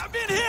I've been hit!